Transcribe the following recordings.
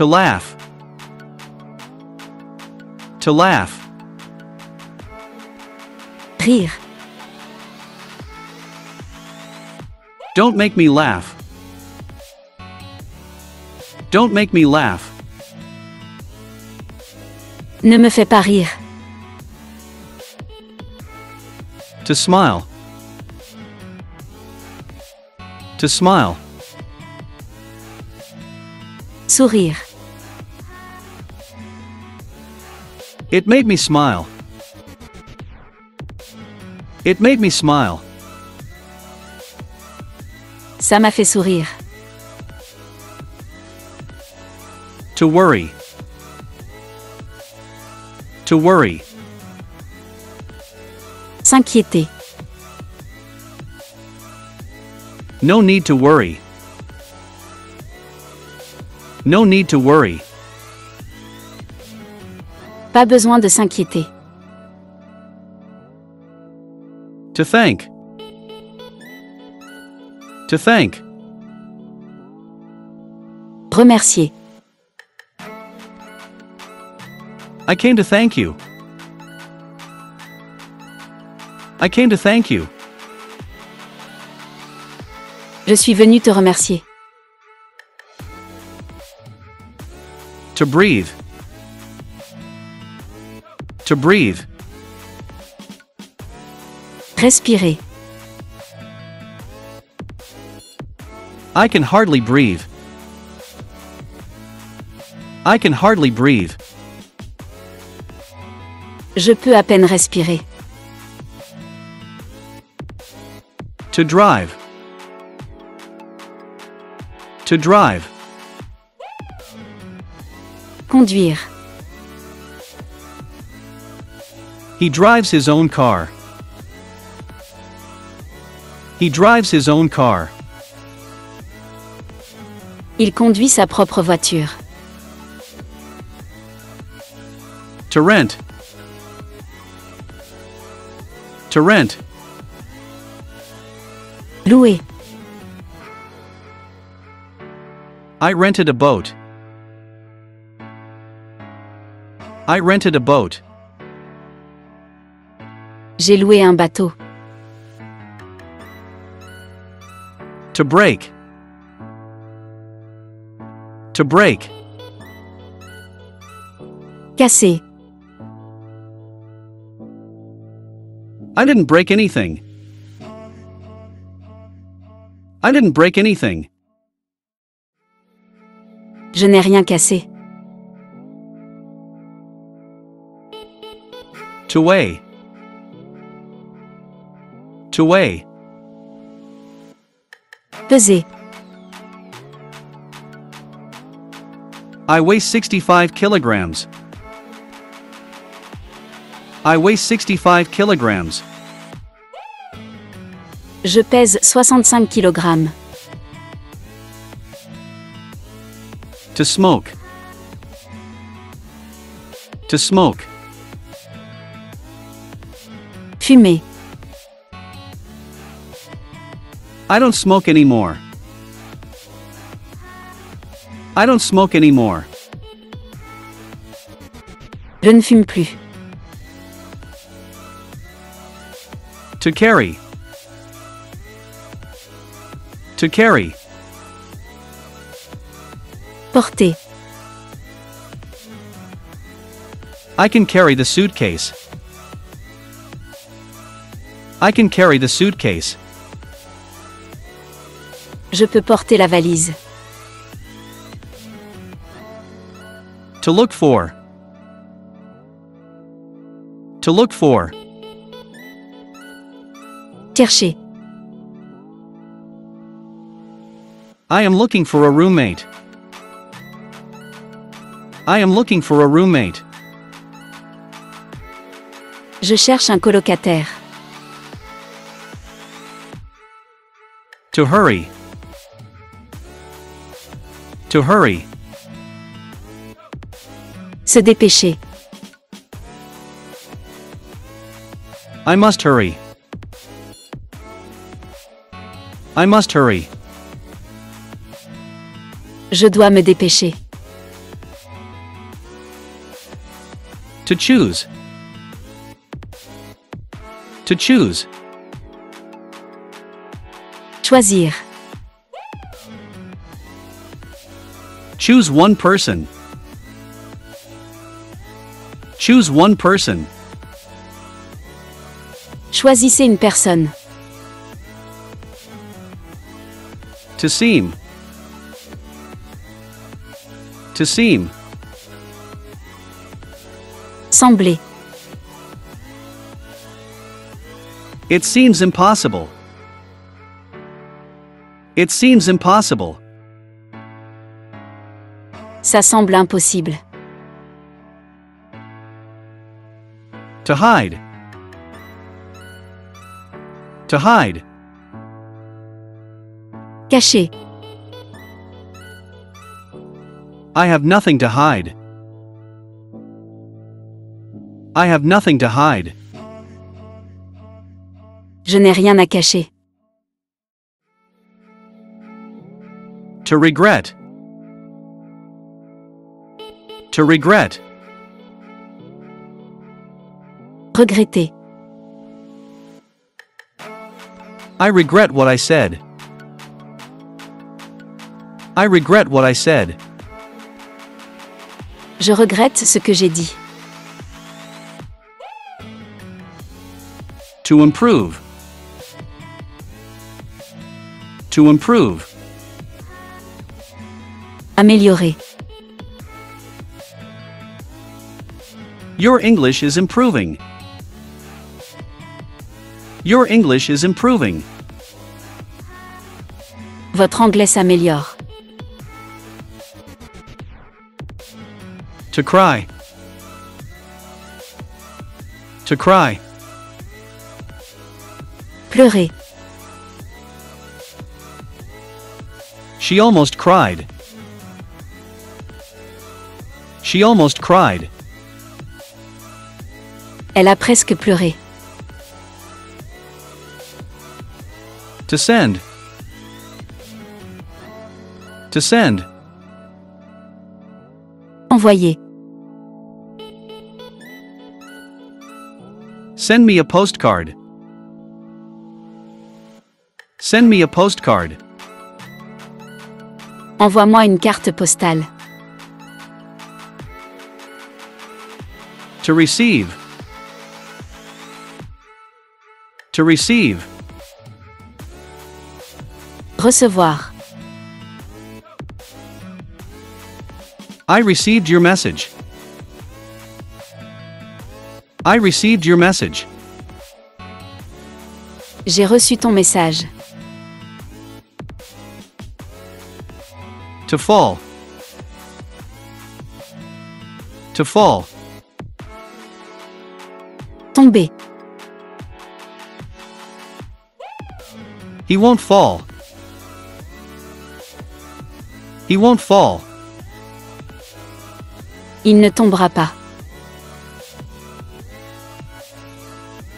To laugh. To laugh. Rire. Don't make me laugh. Don't make me laugh. Ne me fais pas rire. To smile. To smile. Sourire. It made me smile. It made me smile. Ça m'a fait sourire. To worry. To worry. S'inquiéter. No need to worry. No need to worry. Pas besoin de s'inquiéter. To thank. To thank. Remercier. I came to thank you. I came to thank you. Je suis venu te remercier. To breathe. To breathe. Respirer. I can hardly breathe. I can hardly breathe. Je peux à peine respirer. To drive. To drive. Conduire. He drives his own car. He drives his own car. Il conduit sa propre voiture. To rent. To rent. Louer. I rented a boat. I rented a boat. J'ai loué un bateau. To break. To break. Casser. I didn't break anything. I didn't break anything. Je n'ai rien cassé. To weigh. To weigh. Peser. I weigh 65 kilograms. I weigh 65 kilograms. Je pèse 65 kilogrammes. To smoke. To smoke. Fumer. I don't smoke anymore. I don't smoke anymore. Je ne fume plus. To carry. To carry. Porter. I can carry the suitcase. I can carry the suitcase. Je peux porter la valise. To look for. To look for. Chercher. I am looking for a roommate. I am looking for a roommate. Je cherche un colocataire. To hurry. To hurry. Se dépêcher. I must hurry. I must hurry. Je dois me dépêcher. To choose. To choose. Choisir. Choose one person. Choose one person. Choisissez une personne. To seem. To seem. Sembler. It seems impossible. It seems impossible. Ça semble impossible. To hide. To hide. Cacher. I have nothing to hide. I have nothing to hide. Je n'ai rien à cacher. To regret. To regret. Regretter. I regret what I said. I regret what I said. Je regrette ce que j'ai dit. To improve. To improve. Améliorer. Your English is improving. Your English is improving. Votre anglais s'améliore. To cry. To cry. Pleurer. She almost cried. She almost cried. Elle a presque pleuré. To send. To send. Envoyer. Send me a postcard. Send me a postcard. Envoie-moi une carte postale. To receive. To receive. Recevoir. I received your message. I received your message. J'ai reçu ton message. To fall. To fall. Tomber. He won't fall. He won't fall. Il ne tombera pas.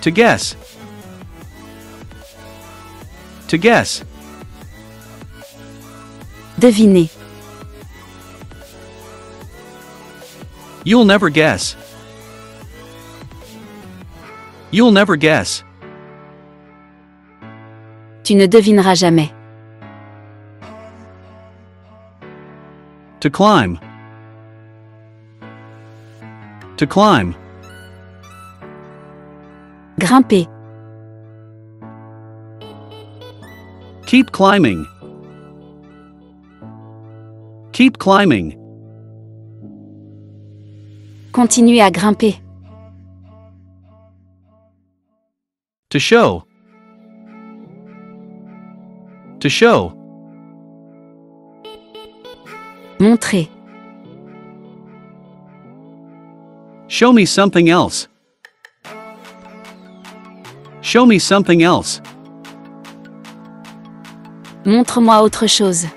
To guess. To guess. Deviner. You'll never guess. You'll never guess. Tu ne devineras jamais. To climb. To climb. Grimper. Keep climbing. Keep climbing. Continuer à grimper. To show. To show. Montrer. Show me something else. Show me something else. Montre-moi autre chose.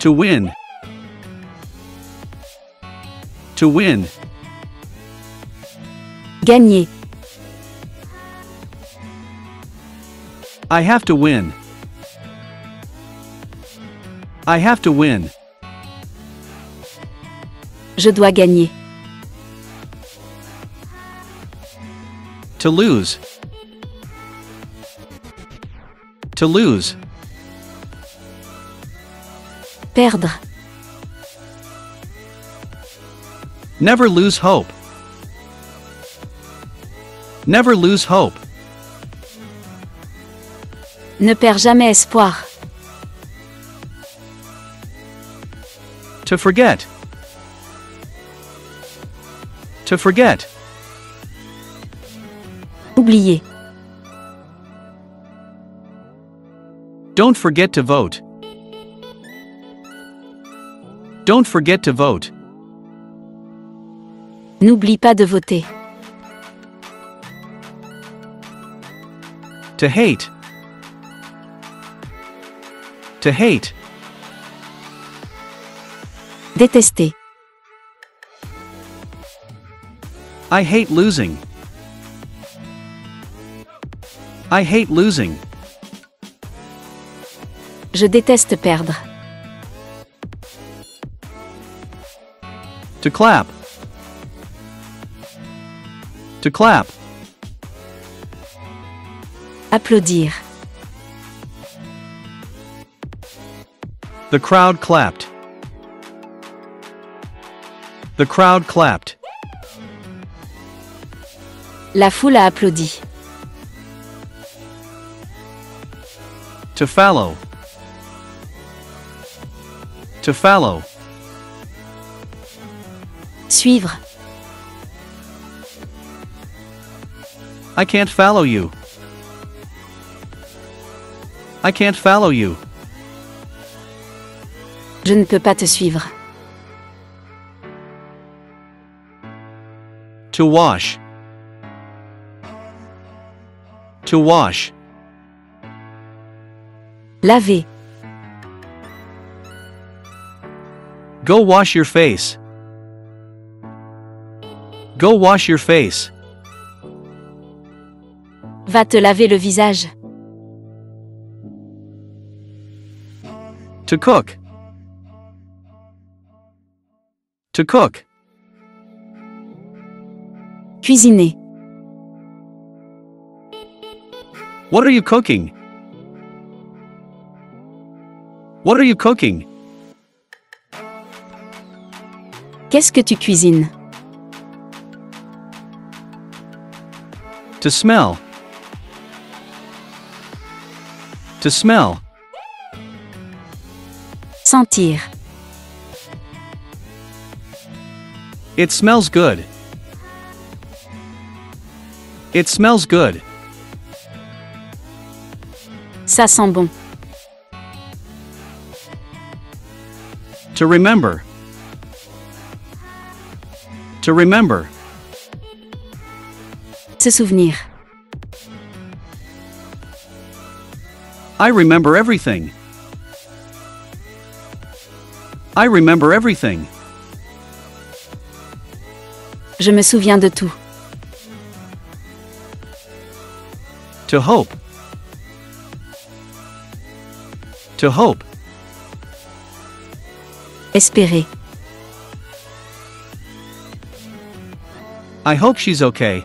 To win. To win. Gagner. I have to win. I have to win. Je dois gagner. To lose. To lose. Perdre. Never lose hope. Never lose hope. Ne perds jamais espoir. To forget. To forget. Oublier. Don't forget to vote. Don't forget to vote. N'oublie pas de voter. To hate. To hate. Détester. I hate losing. I hate losing. Je déteste perdre. To clap. To clap. Applaudir. The crowd clapped. The crowd clapped. La foule a applaudi. To fallow. To fallow. Suivre. I can't follow you. I can't follow you. Je ne peux pas te suivre. To wash. To wash. Laver. Go wash your face. Go wash your face. Va te laver le visage. To cook. To cook. Cuisiner. What are you cooking? What are you cooking? Qu'est-ce que tu cuisines? To smell. To smell. Sentir. It smells good. It smells good. Ça sent bon. To remember. To remember. Se souvenir. I remember everything. I remember everything. Je me souviens de tout. To hope. To hope. Espérer. I hope she's okay.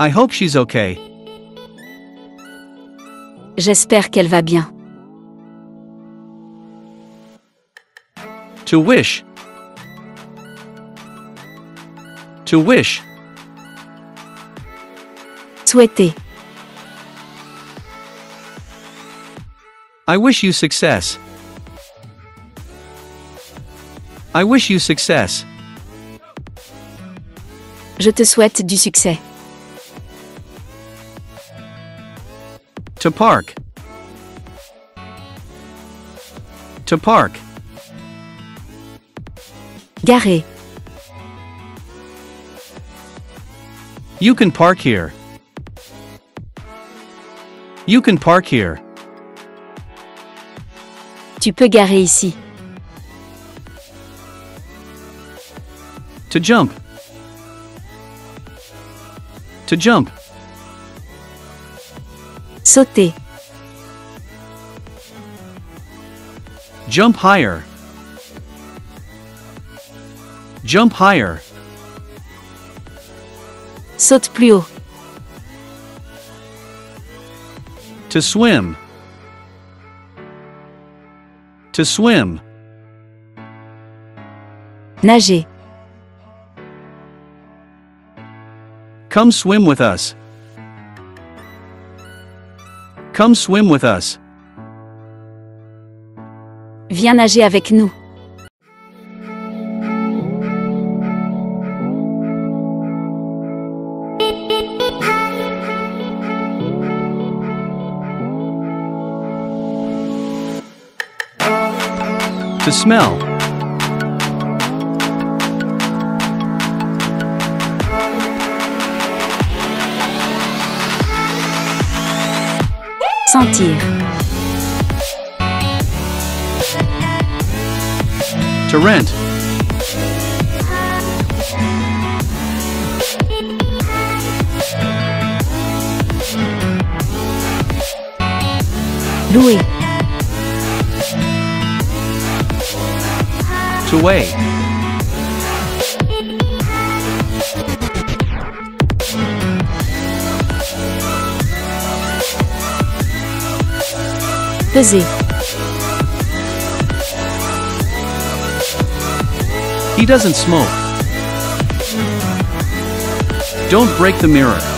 I hope she's okay. J'espère qu'elle va bien. To wish. To wish. Souhaiter. I wish you success. I wish you success. Je te souhaite du succès. To park. To park. Garer. You can park here. You can park here. Tu peux garer ici. To jump. To jump. Sauter. Jump higher. Jump higher. Saute plus haut. To swim. To swim. Nager. Come swim with us. Come swim with us. Viens nager avec nous. Smell. Sentir. To rent. Louer. Weigh. Peser. He doesn't smoke. Don't break the mirror.